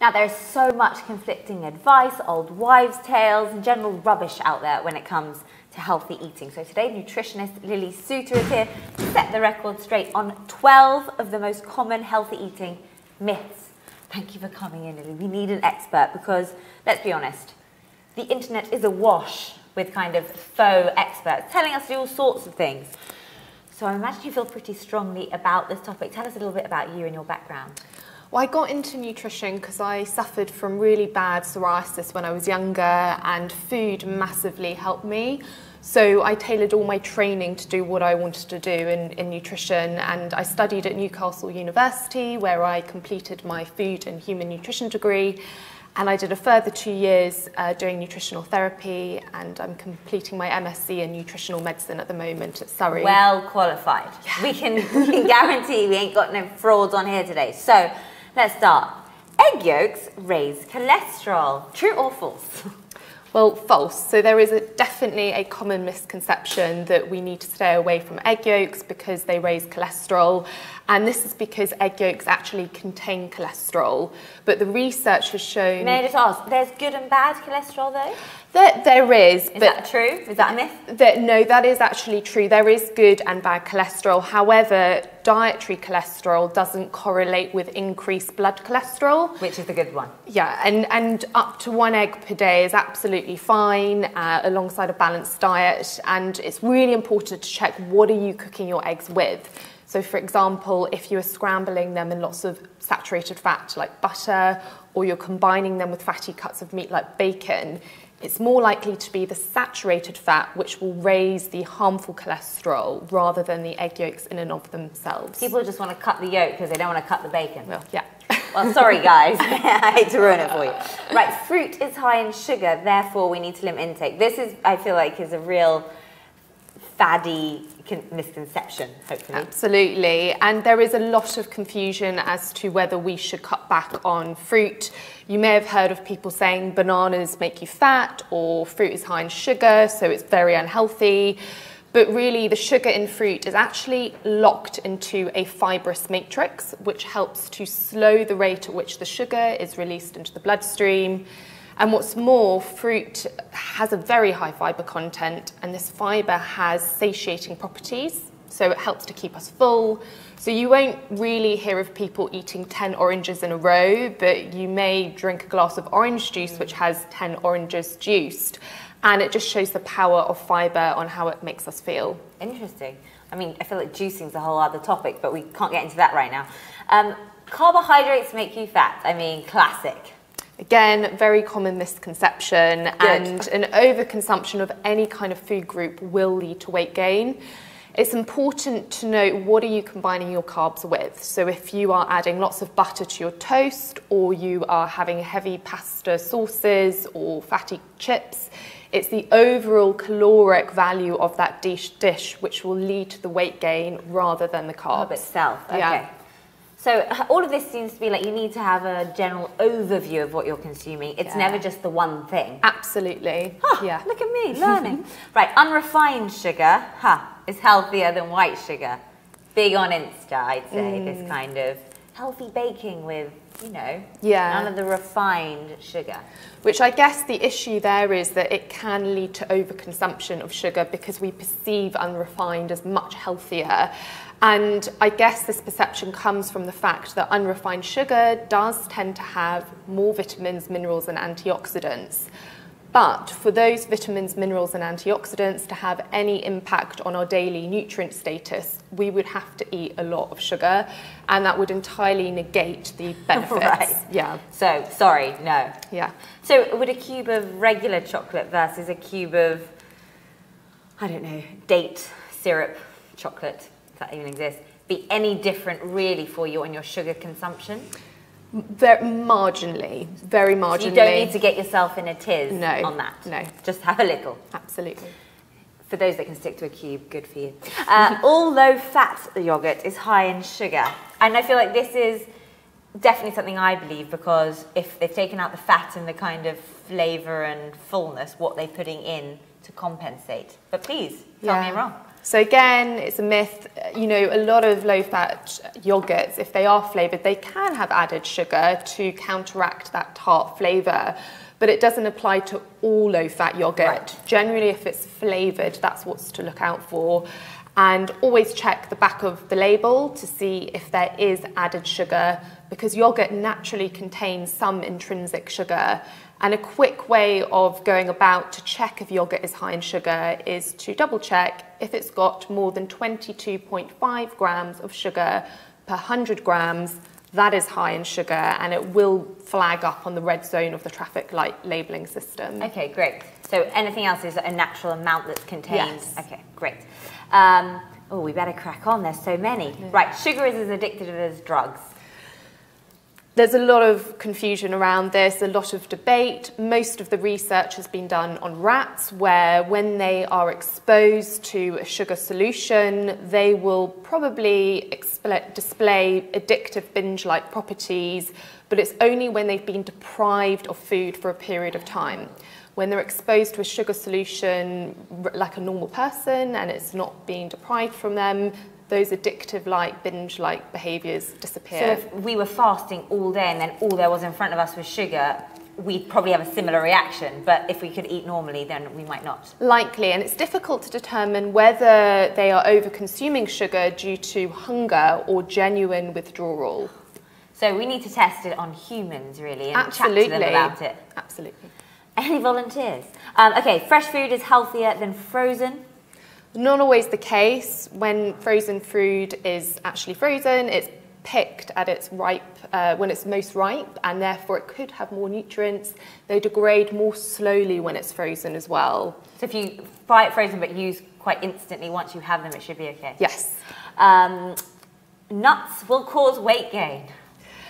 Now, there's so much conflicting advice, old wives' tales, and general rubbish out there when it comes to healthy eating. So today, nutritionist Lily Soutter is here to set the record straight on 12 of the most common healthy eating myths. Thank you for coming in, Lily. We need an expert because, let's be honest, the internet is awash with kind of faux experts telling us all sorts of things. So I imagine you feel pretty strongly about this topic. Tell us a little bit about you and your background. Well, I got into nutrition because I suffered from really bad psoriasis when I was younger, and food massively helped me. So I tailored all my training to do what I wanted to do in, in nutrition, and I studied at Newcastle University, where I completed my food and human nutrition degree. And I did a further two years uh, doing nutritional therapy, and I'm completing my MSc in nutritional medicine at the moment at Surrey. Well qualified. Yeah. We, can, we can guarantee we ain't got no frauds on here today. So Let's start. Egg yolks raise cholesterol. True or false? Well, false. So there is a, definitely a common misconception that we need to stay away from egg yolks because they raise cholesterol. And this is because egg yolks actually contain cholesterol. But the research has shown... May I just ask, there's good and bad cholesterol though? There, there is. Is that true? Is that a myth? That, no, that is actually true. There is good and bad cholesterol. However, dietary cholesterol doesn't correlate with increased blood cholesterol. Which is the good one. Yeah, and, and up to one egg per day is absolutely fine uh, alongside a balanced diet. And it's really important to check what are you cooking your eggs with. So for example, if you're scrambling them in lots of saturated fat like butter, or you're combining them with fatty cuts of meat like bacon, it's more likely to be the saturated fat which will raise the harmful cholesterol rather than the egg yolks in and of themselves. People just want to cut the yolk because they don't want to cut the bacon. Well, yeah. well, sorry guys, I hate to ruin it for you. Right, fruit is high in sugar, therefore we need to limit intake. This is, I feel like, is a real faddy misconception, hopefully. Absolutely. And there is a lot of confusion as to whether we should cut back on fruit. You may have heard of people saying bananas make you fat or fruit is high in sugar, so it's very unhealthy. But really, the sugar in fruit is actually locked into a fibrous matrix, which helps to slow the rate at which the sugar is released into the bloodstream. And what's more, fruit has a very high fibre content, and this fibre has satiating properties. So it helps to keep us full. So you won't really hear of people eating 10 oranges in a row, but you may drink a glass of orange juice which has 10 oranges juiced. And it just shows the power of fibre on how it makes us feel. Interesting. I mean, I feel like juicing is a whole other topic, but we can't get into that right now. Um, carbohydrates make you fat. I mean, classic. Again, very common misconception Good. and an overconsumption of any kind of food group will lead to weight gain. It's important to know what are you combining your carbs with. So if you are adding lots of butter to your toast or you are having heavy pasta sauces or fatty chips, it's the overall caloric value of that dish, dish which will lead to the weight gain rather than the carbs. Carb itself, okay. Yeah. So all of this seems to be like you need to have a general overview of what you're consuming. It's yeah. never just the one thing. Absolutely. Huh, yeah. Look at me learning. right, unrefined sugar, huh, is healthier than white sugar. Big on Insta, I'd say. Mm. This kind of healthy baking with, you know, yeah. none of the refined sugar. Which I guess the issue there is that it can lead to overconsumption of sugar because we perceive unrefined as much healthier. And I guess this perception comes from the fact that unrefined sugar does tend to have more vitamins, minerals, and antioxidants. But for those vitamins, minerals, and antioxidants to have any impact on our daily nutrient status, we would have to eat a lot of sugar, and that would entirely negate the benefits. right. Yeah. So, sorry, no. Yeah. So, would a cube of regular chocolate versus a cube of, I don't know, date syrup chocolate if that even exists, be any different really for you on your sugar consumption? Very marginally, very marginally. So you don't need to get yourself in a tiz no, on that. No. Just have a little. Absolutely. For those that can stick to a cube, good for you. Uh, all low fat yogurt is high in sugar. And I feel like this is definitely something I believe because if they've taken out the fat and the kind of flavour and fullness, what they're putting in to compensate. But please, tell yeah. me wrong. So again, it's a myth. You know, a lot of low-fat yogurts, if they are flavoured, they can have added sugar to counteract that tart flavour. But it doesn't apply to all low-fat yogurt. Right. Generally, if it's flavoured, that's what's to look out for. And always check the back of the label to see if there is added sugar because yogurt naturally contains some intrinsic sugar. And a quick way of going about to check if yogurt is high in sugar is to double check if it's got more than 22.5 grams of sugar per 100 grams. That is high in sugar and it will flag up on the red zone of the traffic light labelling system. Okay, great. So anything else is a natural amount that's contained? Yes. Okay, great. Um, oh, we better crack on. There's so many. Right, sugar is as addictive as drugs. There's a lot of confusion around this, a lot of debate. Most of the research has been done on rats, where when they are exposed to a sugar solution, they will probably display addictive binge like properties, but it's only when they've been deprived of food for a period of time. When they're exposed to a sugar solution like a normal person and it's not being deprived from them, those addictive like binge like behaviors disappear. So if we were fasting all day and then all there was in front of us was sugar, we'd probably have a similar reaction. But if we could eat normally, then we might not. Likely, and it's difficult to determine whether they are over consuming sugar due to hunger or genuine withdrawal. So we need to test it on humans, really, and Absolutely. chat to them about it. Absolutely. Any volunteers? Um, okay, fresh food is healthier than frozen. Not always the case. When frozen food is actually frozen, it's picked at its ripe, uh, when it's most ripe, and therefore it could have more nutrients. They degrade more slowly when it's frozen as well. So if you buy it frozen but use quite instantly once you have them, it should be okay. Yes. Um, nuts will cause weight gain.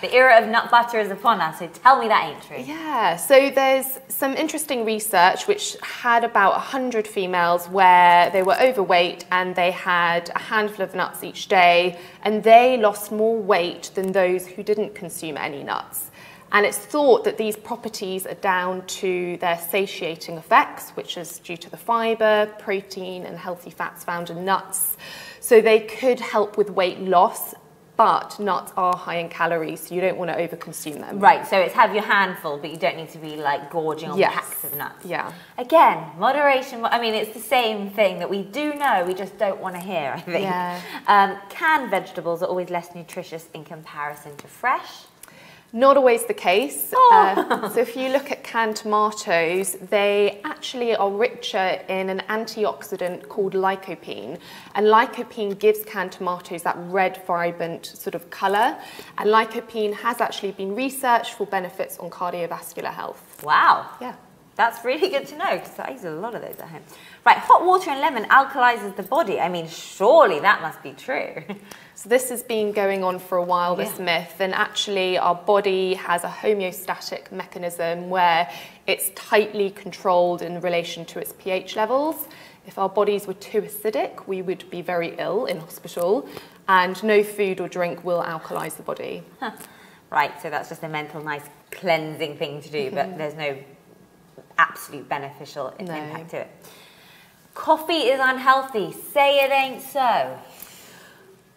The era of nut butter is upon us, so tell me that ain't true. Yeah, so there's some interesting research which had about 100 females where they were overweight and they had a handful of nuts each day, and they lost more weight than those who didn't consume any nuts. And it's thought that these properties are down to their satiating effects, which is due to the fibre, protein, and healthy fats found in nuts. So they could help with weight loss, but nuts are high in calories, so you don't want to overconsume them. Right, so it's have your handful, but you don't need to be like gorging on Yes. packs of nuts. Yeah. Again, moderation. I mean, it's the same thing that we do know, we just don't want to hear, I think. Yeah. Um, canned vegetables are always less nutritious in comparison to fresh. Not always the case. Oh. Uh, so if you look at canned tomatoes, they actually are richer in an antioxidant called lycopene. And lycopene gives canned tomatoes that red, vibrant sort of colour. And lycopene has actually been researched for benefits on cardiovascular health. Wow. Yeah. That's really good to know because I use a lot of those at home. Right, hot water and lemon alkalizes the body. I mean, surely that must be true. So this has been going on for a while, this Yeah. myth, and actually our body has a homeostatic mechanism where it's tightly controlled in relation to its pH levels. If our bodies were too acidic, we would be very ill in hospital, and no food or drink will alkalize the body. right, so that's just a mental, nice cleansing thing to do, but mm-hmm. there's no absolute beneficial No. impact to it. Coffee is unhealthy. Say it ain't so.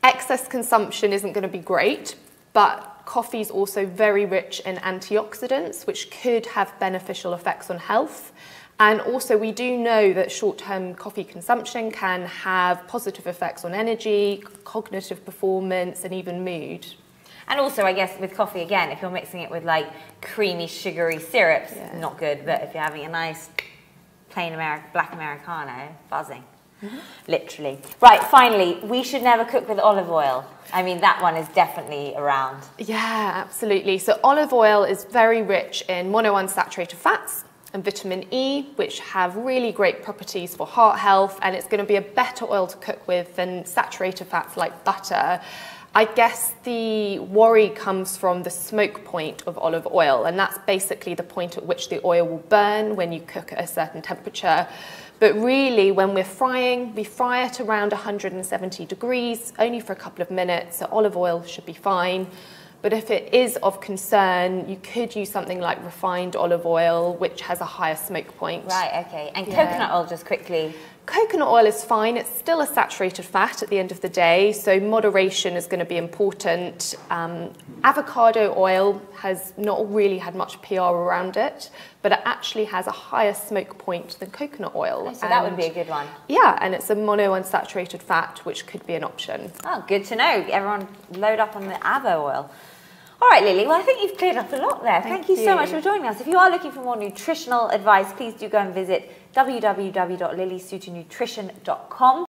Excess consumption isn't going to be great, but coffee is also very rich in antioxidants, which could have beneficial effects on health. And also, we do know that short term coffee consumption can have positive effects on energy, cognitive performance, and even mood. And also, I guess with coffee again, if you're mixing it with like creamy, sugary syrups, Yeah. not good. But if you're having a nice plain Ameri- black americano, buzzing, mm-hmm. literally. Right. Finally, we should never cook with olive oil. I mean, that one is definitely around. Yeah, absolutely. So olive oil is very rich in monounsaturated fats and vitamin E, which have really great properties for heart health, and it's going to be a better oil to cook with than saturated fats like butter. I guess the worry comes from the smoke point of olive oil, and that's basically the point at which the oil will burn when you cook at a certain temperature. But really, when we're frying, we fry at around 170 degrees, only for a couple of minutes, so olive oil should be fine. But if it is of concern, you could use something like refined olive oil, which has a higher smoke point. Right. Okay. And Yeah. coconut oil, just quickly. Coconut oil is fine. It's still a saturated fat at the end of the day, so moderation is going to be important. Um, avocado oil has not really had much PR around it, but it actually has a higher smoke point than coconut oil. Oh, so that would be a good one. Yeah, and it's a monounsaturated fat, which could be an option. Oh, good to know. Everyone load up on the avo oil. All right, Lily. Well, I think you've cleared up a lot there. Thank, Thank you, so much for joining us. If you are looking for more nutritional advice, please do go and visit www.lilysoutternutrition.com.